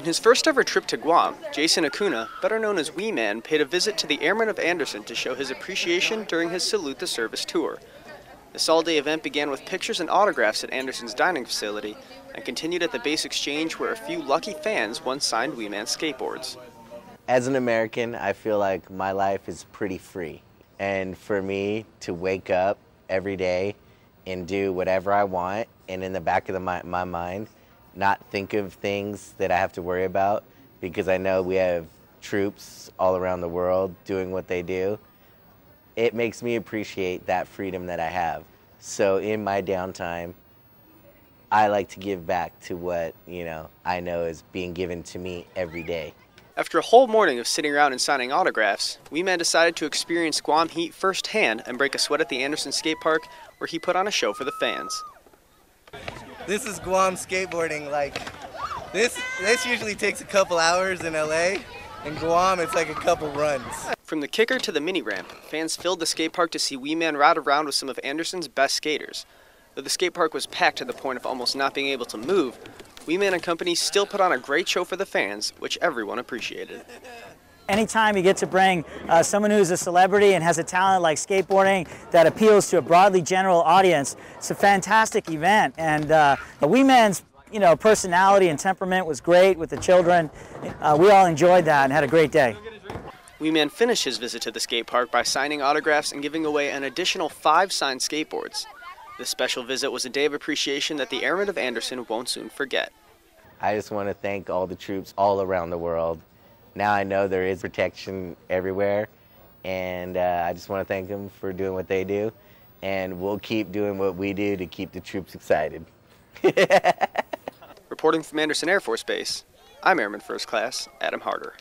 In his first ever trip to Guam, Jason Acuna, better known as Wee Man, paid a visit to the Airmen of Andersen to show his appreciation during his Salute the Service tour. This all-day event began with pictures and autographs at Andersen's dining facility and continued at the base exchange where a few lucky fans once signed Wee Man skateboards. As an American, I feel like my life is pretty free. And for me to wake up every day and do whatever I want and in the back of the, my, my mind, not think of things that I have to worry about because I know we have troops all around the world doing what they do. It makes me appreciate that freedom that I have. So in my downtime, I like to give back to what, you know, I know is being given to me every day. After a whole morning of sitting around and signing autographs, Wee Man decided to experience Guam heat firsthand and break a sweat at the Andersen Skate Park, where he put on a show for the fans. This is Guam skateboarding. Like this, this usually takes a couple hours in LA. In Guam, it's like a couple runs. From the kicker to the mini ramp, fans filled the skate park to see Wee Man ride around with some of Andersen's best skaters. Though the skate park was packed to the point of almost not being able to move, Wee Man and Company still put on a great show for the fans, which everyone appreciated. Anytime you get to bring uh, someone who's a celebrity and has a talent like skateboarding that appeals to a broadly general audience, it's a fantastic event. And uh, Wee Man's you know, personality and temperament was great with the children. Uh, we all enjoyed that and had a great day. Wee Man finished his visit to the skate park by signing autographs and giving away an additional five signed skateboards. This special visit was a day of appreciation that the Airmen of Andersen won't soon forget. I just want to thank all the troops all around the world now I know there is protection everywhere, and uh, I just want to thank them for doing what they do, and we'll keep doing what we do to keep the troops excited. Reporting from Andersen Air Force Base, I'm Airman First Class Adam Harder.